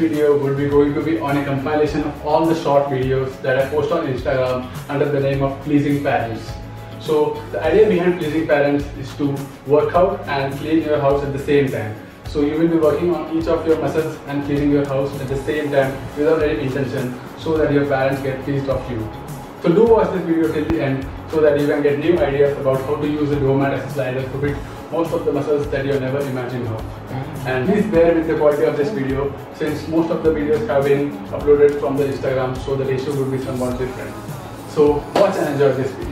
video would be going to be on a compilation of all the short videos that I post on Instagram under the name of Pleasing Parents. So the idea behind Pleasing Parents is to work out and clean your house at the same time. So you will be working on each of your muscles and cleaning your house at the same time without any intention so that your parents get pleased of you. So do watch this video till the end so that you can get new ideas about how to use a doormat as a slider to hit most of the muscles that you never imagined of. And please bear with the quality of this video since most of the videos have been uploaded from the Instagram so the ratio would be somewhat different. So watch and enjoy this video.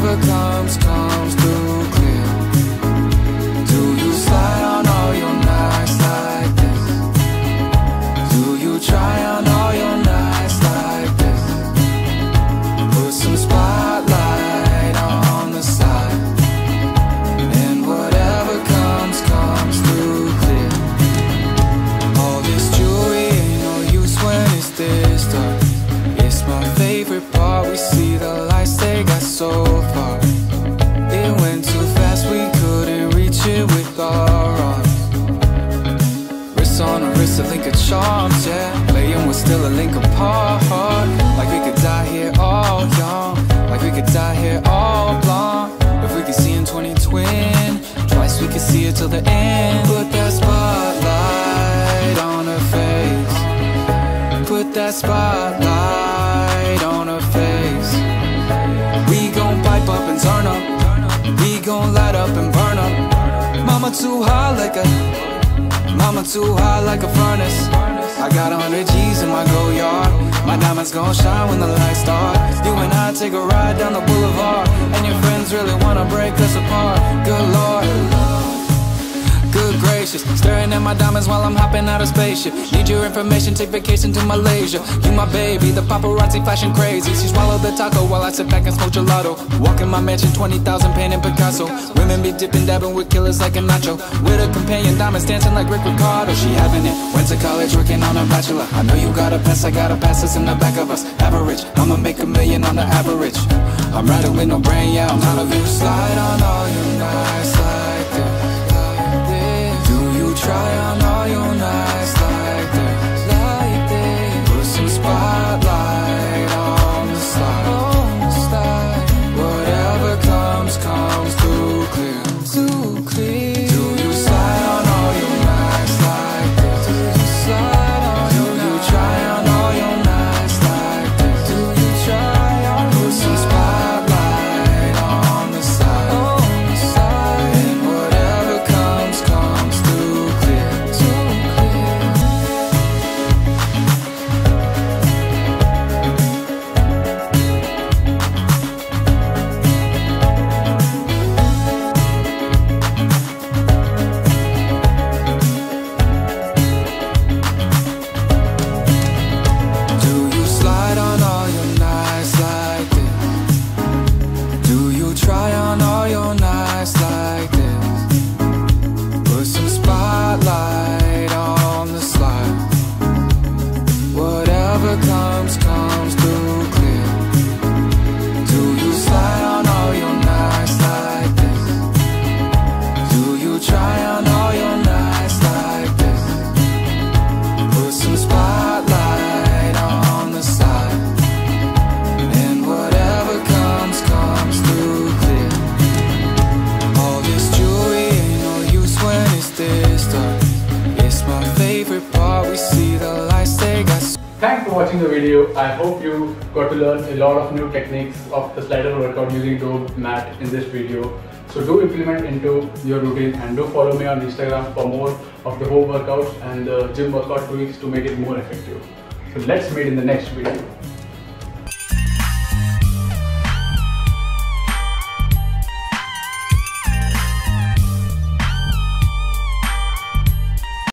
Whatever so far. It went too fast, we couldn't reach it with our arms. Wrist on a wrist, a link of charms, yeah. Playing was still a link apart. Like we could die here all young. Like we could die here all blonde. If we could see in 2020, twice we could see it till the end. Put that spotlight on her face. Put that spotlight too hot like a Mama too hot like a furnace. I got a hundred G's in my go yard. My diamonds gon' shine when the lights start. You and I take a ride down the boulevard, and your friends really wanna break us apart. My diamonds while I'm hopping out of spaceship. Need your information, take vacation to Malaysia. You my baby, the paparazzi flashing crazy. She swallowed the taco while I sit back and smoke gelato. Walk in my mansion, 20,000 painting Picasso. Women be dipping, dabbing with killers like a nacho. With a companion, diamonds dancing like Rick Ricardo. She having it, went to college working on a bachelor. I know you got a pass, I got a pass, it's in the back of us. Average, I'ma make a million on the average. I'm riding with no brain, yeah, I'm out of it. Whatever watching the video. I hope you got to learn a lot of new techniques of the slider workout using Dome mat in this video. So do implement into your routine and do follow me on Instagram for more of the home workouts and the gym workout tweaks to make it more effective. So let's meet in the next video.